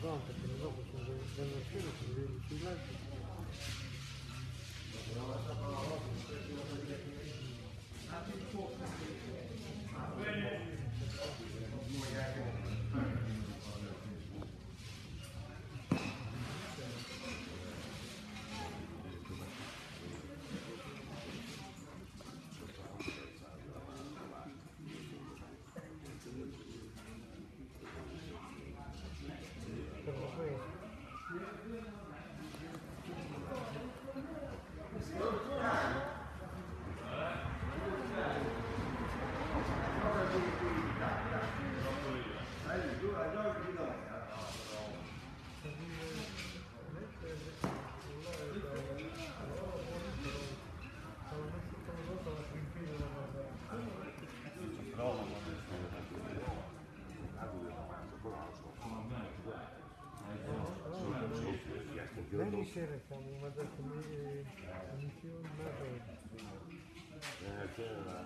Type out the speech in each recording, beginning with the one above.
гражданка, через опыт уже, наверное, через 9 лет. Sera siamo mandato come missione Eh, c'era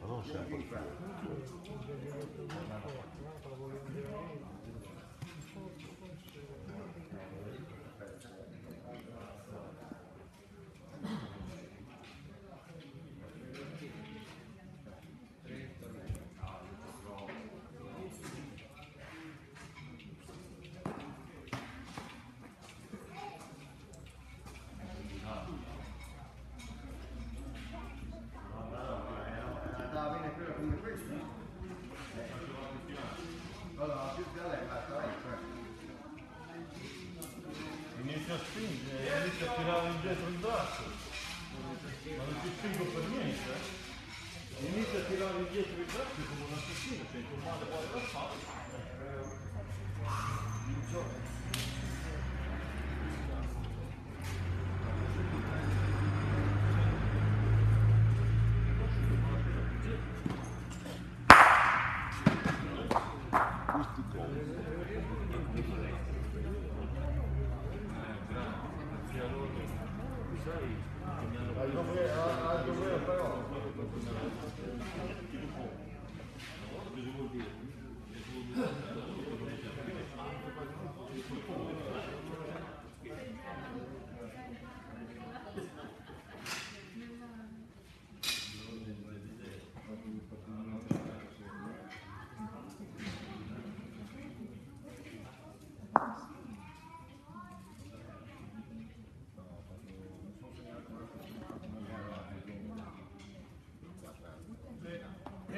ma non sempre cioè. Inizia a spingere, inizia a tirare indietro il braccio. Ma non ti spingo per niente. eh. Inizia a tirare indietro il braccio come un assassino, sei male qua da fare. Aí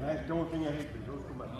That's the only thing I hate, is those tomatoes.